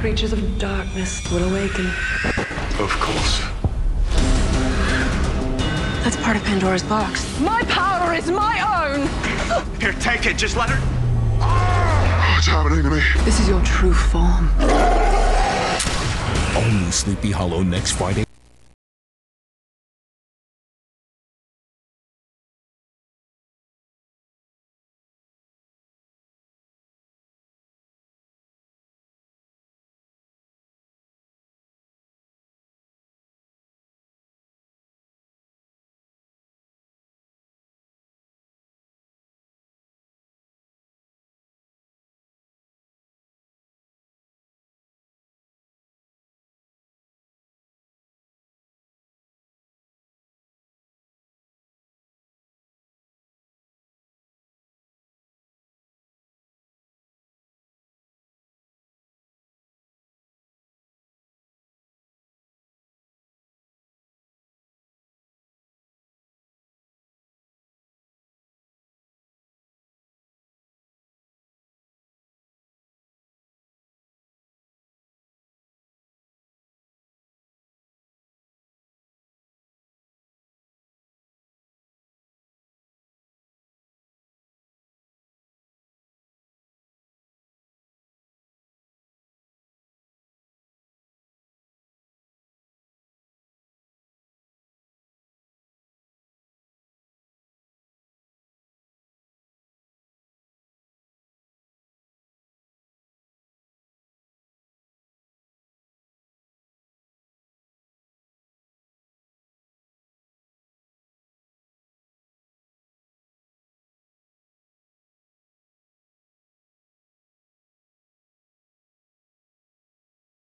creatures of darkness will awaken. Of course. That's part of Pandora's box. My power is my own! Here, take it. Just let her. What's happening to me? This is your true form. Only Sleepy Hollow next Friday.